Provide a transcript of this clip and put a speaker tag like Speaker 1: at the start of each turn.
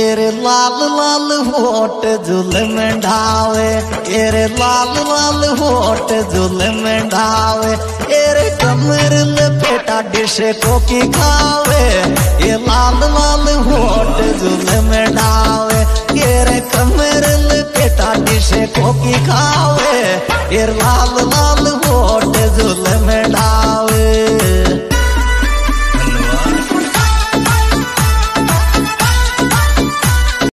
Speaker 1: array लाल लाल होट जुल ढावे array लाल लाल होट जुल ढावे एरे कमर लपेटा डिश को की खावे, ये लाल लाल होट जुल ढावे एरे कमर लपेटा डिश को की खावे, ये लाल लाल